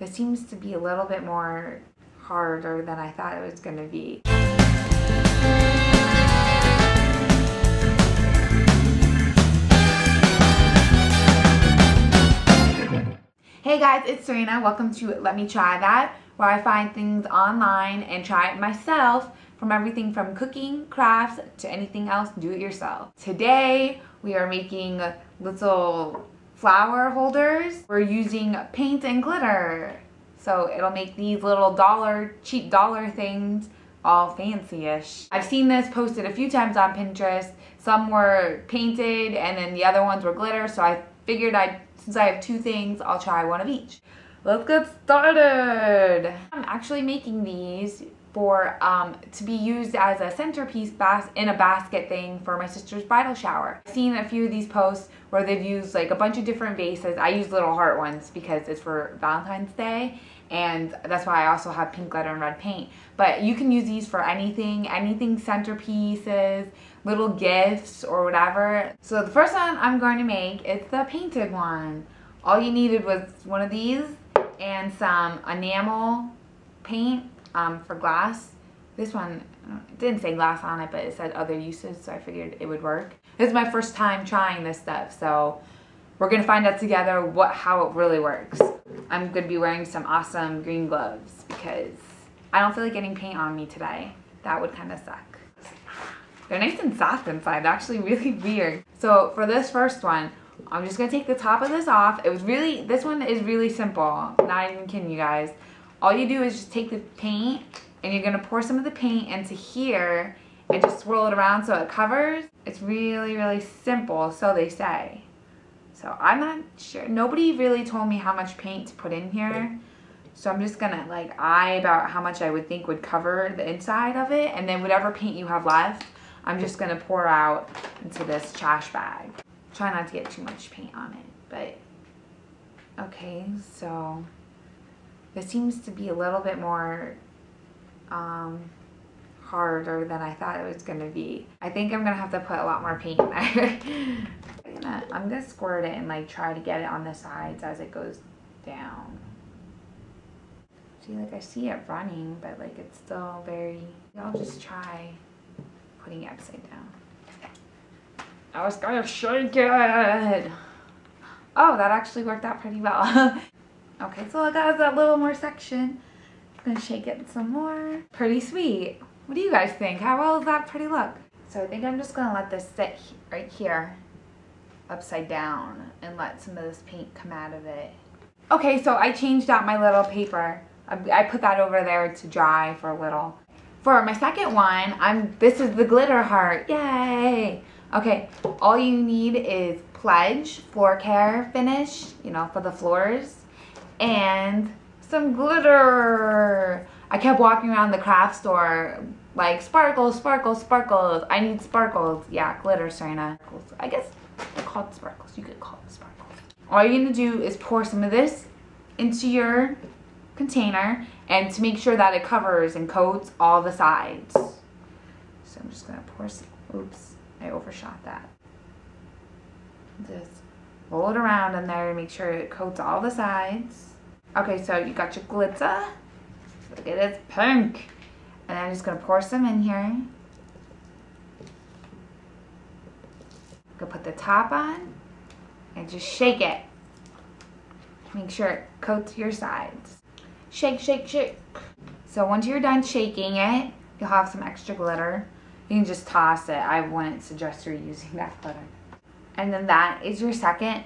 This seems to be a little bit more harder than I thought it was gonna be. Hey guys, it's Serena. Welcome to Let Me Try That, where I find things online and try it myself from everything from cooking, crafts, to anything else, do it yourself. Today, we are making little flower holders. We're using paint and glitter. So it'll make these little dollar, cheap dollar things all fancy-ish. I've seen this posted a few times on Pinterest. Some were painted and then the other ones were glitter. So I figured I'd, since I have two things, I'll try one of each. Let's get started. I'm actually making these for um, to be used as a centerpiece bas in a basket thing for my sister's bridal shower. I've seen a few of these posts where they've used like a bunch of different vases. I use little heart ones because it's for Valentine's Day and that's why I also have pink glitter and red paint. But you can use these for anything, anything centerpieces, little gifts or whatever. So the first one I'm going to make is the painted one. All you needed was one of these and some enamel paint um, for glass. This one, didn't say glass on it, but it said other uses, so I figured it would work. This is my first time trying this stuff, so we're gonna find out together what how it really works. I'm gonna be wearing some awesome green gloves because I don't feel like getting paint on me today. That would kind of suck. They're nice and soft inside. They're actually really weird. So for this first one, I'm just gonna take the top of this off. It was really, this one is really simple. Not even kidding you guys. All you do is just take the paint and you're gonna pour some of the paint into here and just swirl it around so it covers. It's really, really simple, so they say. So I'm not sure. Nobody really told me how much paint to put in here. So I'm just gonna like eye about how much I would think would cover the inside of it. And then whatever paint you have left, I'm just gonna pour out into this trash bag. Try not to get too much paint on it, but okay, so this seems to be a little bit more um, harder than I thought it was gonna be. I think I'm gonna have to put a lot more paint in there. I'm, gonna, I'm gonna squirt it and like try to get it on the sides as it goes down. See, like I see it running, but like it's still very, I'll just try putting it upside down. I was gonna shake it. Oh, that actually worked out pretty well. Okay, so I got that little more section. I'm gonna shake it some more. Pretty sweet. What do you guys think? How well does that pretty look? So I think I'm just gonna let this sit right here upside down and let some of this paint come out of it. Okay, so I changed out my little paper. I put that over there to dry for a little. For my second one, I'm this is the glitter heart. Yay! Okay, all you need is Pledge floor care finish, you know, for the floors and some glitter. I kept walking around the craft store like sparkles, sparkles, sparkles. I need sparkles. Yeah, glitter, Serena. I guess they're called sparkles. You could call them sparkles. All you're gonna do is pour some of this into your container and to make sure that it covers and coats all the sides. So I'm just gonna pour some, oops, I overshot that. Just roll it around in there and make sure it coats all the sides. Okay, so you got your glitter. Look at it, it's pink. And I'm just gonna pour some in here. Gonna put the top on and just shake it. Make sure it coats your sides. Shake, shake, shake. So once you're done shaking it, you'll have some extra glitter. You can just toss it. I wouldn't suggest you're using that glitter. And then that is your second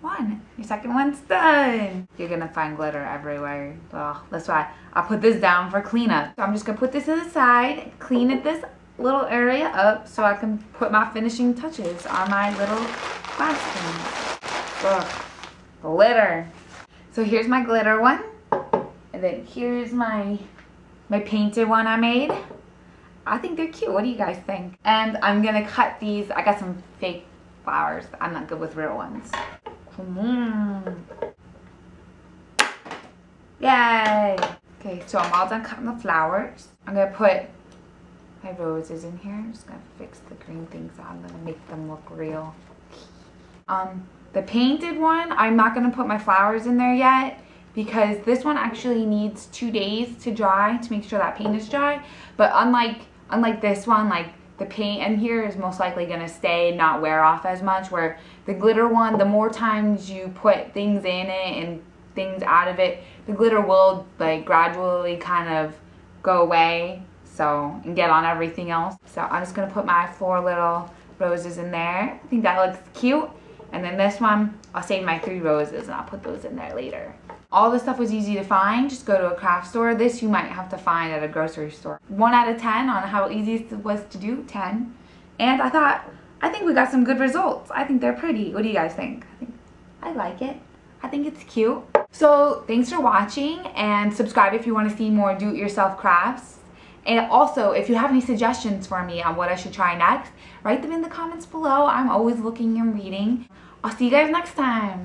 one. Your second one's done. You're gonna find glitter everywhere. Well, that's why I put this down for cleanup. So I'm just gonna put this to the side, clean it this little area up so I can put my finishing touches on my little glass Ugh, glitter. So here's my glitter one. And then here's my, my painted one I made. I think they're cute. What do you guys think? And I'm gonna cut these. I got some fake flowers. I'm not good with real ones. Come on. Yay! Okay, so I'm all done cutting the flowers. I'm gonna put my roses in here. I'm just gonna fix the green things on them and make them look real. Um, the painted one, I'm not gonna put my flowers in there yet because this one actually needs two days to dry to make sure that paint is dry. But unlike unlike this one, like the paint in here is most likely gonna stay, not wear off as much, where the glitter one, the more times you put things in it and things out of it, the glitter will like gradually kind of go away so and get on everything else. So I'm just gonna put my four little roses in there. I think that looks cute. And then this one, I'll save my three roses and I'll put those in there later. All this stuff was easy to find. Just go to a craft store. This you might have to find at a grocery store. One out of 10 on how easy it was to do, 10. And I thought, I think we got some good results. I think they're pretty. What do you guys think? I, think, I like it. I think it's cute. So thanks for watching and subscribe if you want to see more do-it-yourself crafts. And also, if you have any suggestions for me on what I should try next, write them in the comments below. I'm always looking and reading. I'll see you guys next time.